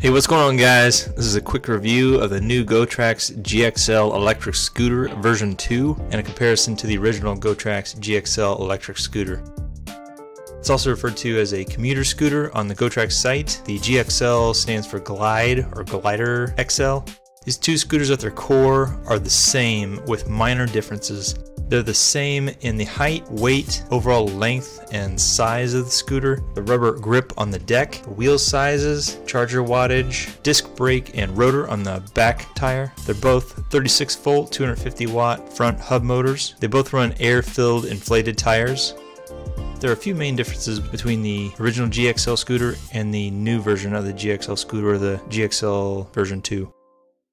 Hey, what's going on, guys? This is a quick review of the new GoTrax GXL electric scooter version 2 and a comparison to the original GoTrax GXL electric scooter. It's also referred to as a commuter scooter on the GoTrax site. The GXL stands for Glide or Glider XL. These two scooters at their core are the same with minor differences they're the same in the height, weight, overall length, and size of the scooter, the rubber grip on the deck, wheel sizes, charger wattage, disc brake, and rotor on the back tire. They're both 36 volt, 250 watt front hub motors. They both run air filled inflated tires. There are a few main differences between the original GXL scooter and the new version of the GXL scooter, the GXL version 2.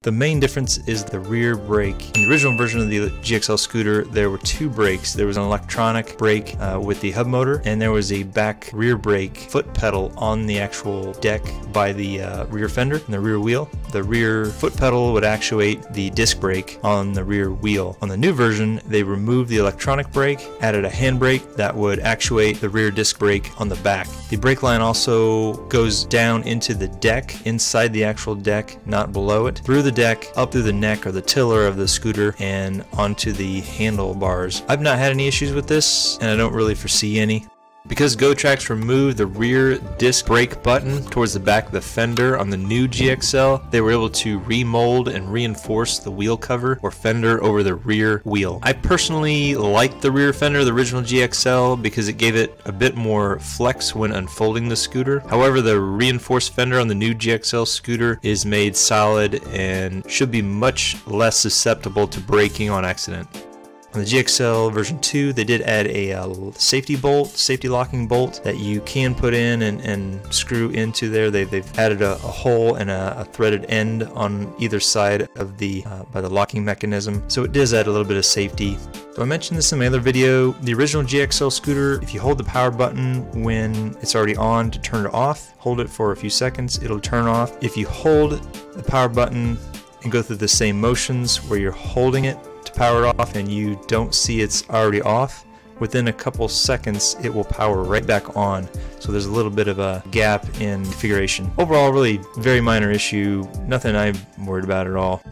The main difference is the rear brake. In the original version of the GXL scooter, there were two brakes. There was an electronic brake uh, with the hub motor, and there was a back rear brake foot pedal on the actual deck by the uh, rear fender and the rear wheel. The rear foot pedal would actuate the disc brake on the rear wheel. On the new version, they removed the electronic brake, added a handbrake that would actuate the rear disc brake on the back. The brake line also goes down into the deck, inside the actual deck, not below it, through the deck, up through the neck or the tiller of the scooter, and onto the handlebars. I've not had any issues with this, and I don't really foresee any. Because GoTrax removed the rear disc brake button towards the back of the fender on the new GXL, they were able to remold and reinforce the wheel cover or fender over the rear wheel. I personally liked the rear fender of the original GXL because it gave it a bit more flex when unfolding the scooter. However, the reinforced fender on the new GXL scooter is made solid and should be much less susceptible to breaking on accident. On the GXL version 2, they did add a uh, safety bolt, safety locking bolt that you can put in and, and screw into there. They've, they've added a, a hole and a, a, threaded end on either side of the uh, by the locking mechanism. So it does add a little bit of safety. So I mentioned this in my other video. The original GXL scooter, if you hold the power button when it's already on to turn it off, hold it for a few seconds, it'll turn off. If you hold the power button and go through the same motions where you're holding it power it off and you don't see it's already off, within a couple seconds it will power right back on. So there's a little bit of a gap in configuration. Overall, really very minor issue, nothing I'm worried about at all.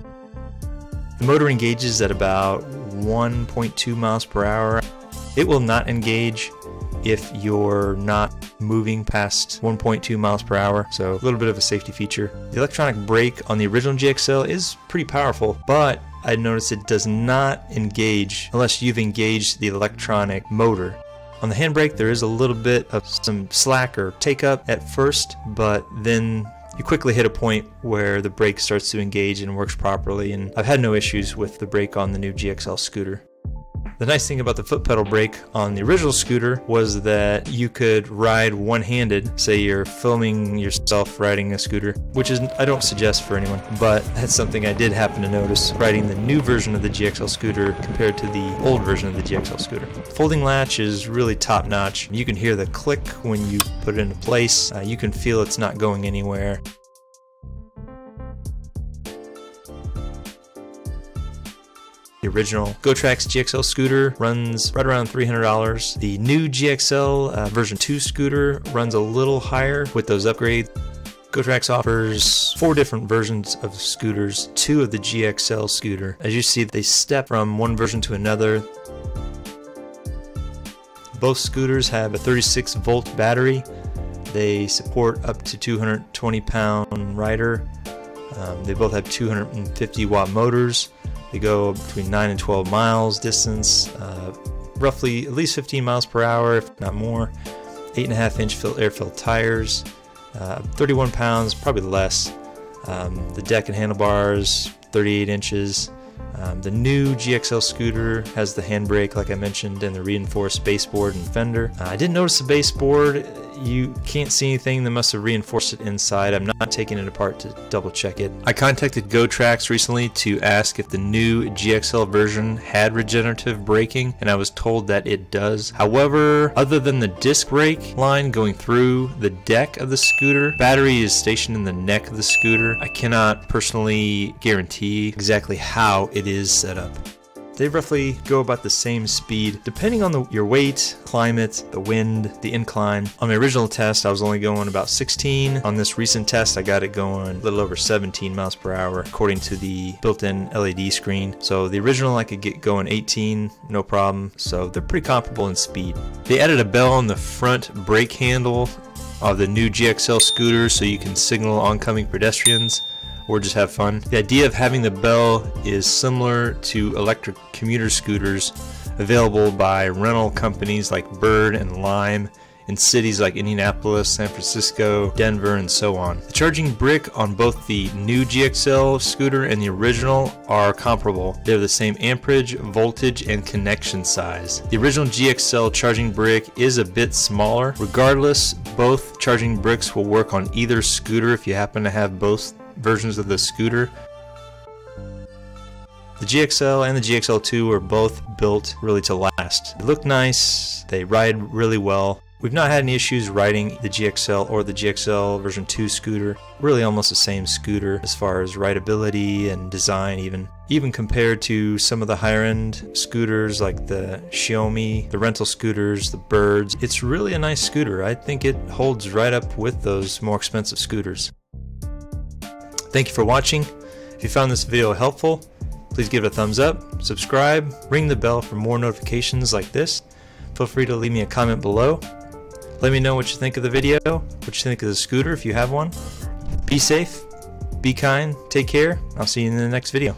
The motor engages at about 1.2 miles per hour. It will not engage if you're not moving past 1.2 miles per hour, so a little bit of a safety feature. The electronic brake on the original GXL is pretty powerful, but I noticed it does not engage unless you've engaged the electronic motor. On the handbrake, there is a little bit of some slack or take up at first, but then you quickly hit a point where the brake starts to engage and works properly, and I've had no issues with the brake on the new GXL scooter. The nice thing about the foot pedal brake on the original scooter was that you could ride one-handed. Say you're filming yourself riding a scooter, which is I don't suggest for anyone, but that's something I did happen to notice riding the new version of the GXL scooter compared to the old version of the GXL scooter. Folding latch is really top-notch. You can hear the click when you put it into place. Uh, you can feel it's not going anywhere. The original GoTrax GXL scooter runs right around $300. The new GXL uh, version 2 scooter runs a little higher with those upgrades. GoTrax offers four different versions of scooters, two of the GXL scooter. As you see, they step from one version to another. Both scooters have a 36 volt battery. They support up to 220 pound rider. Um, they both have 250 watt motors. They go between 9 and 12 miles distance, uh, roughly at least 15 miles per hour, if not more. 8.5 inch air filled tires, uh, 31 pounds, probably less. Um, the deck and handlebars, 38 inches. Um, the new GXL scooter has the handbrake, like I mentioned, and the reinforced baseboard and fender. Uh, I didn't notice the baseboard you can't see anything that must have reinforced it inside. I'm not taking it apart to double check it. I contacted GoTrax recently to ask if the new GXL version had regenerative braking and I was told that it does. However, other than the disc brake line going through the deck of the scooter, battery is stationed in the neck of the scooter. I cannot personally guarantee exactly how it is set up. They roughly go about the same speed depending on the, your weight, climate, the wind, the incline. On my original test, I was only going about 16. On this recent test, I got it going a little over 17 miles per hour according to the built-in LED screen. So the original I could get going 18, no problem. So they're pretty comparable in speed. They added a bell on the front brake handle of the new GXL scooters so you can signal oncoming pedestrians or just have fun. The idea of having the bell is similar to electric commuter scooters available by rental companies like Bird and Lime in cities like Indianapolis, San Francisco, Denver, and so on. The charging brick on both the new GXL scooter and the original are comparable. They have the same amperage, voltage, and connection size. The original GXL charging brick is a bit smaller. Regardless, both charging bricks will work on either scooter if you happen to have both versions of the scooter. The GXL and the GXL2 are both built really to last. They look nice, they ride really well. We've not had any issues riding the GXL or the GXL version 2 scooter. Really almost the same scooter as far as rideability and design even. Even compared to some of the higher end scooters like the Xiaomi, the rental scooters, the Birds. It's really a nice scooter. I think it holds right up with those more expensive scooters. Thank you for watching. If you found this video helpful, please give it a thumbs up, subscribe, ring the bell for more notifications like this. Feel free to leave me a comment below. Let me know what you think of the video, what you think of the scooter if you have one. Be safe, be kind, take care. I'll see you in the next video.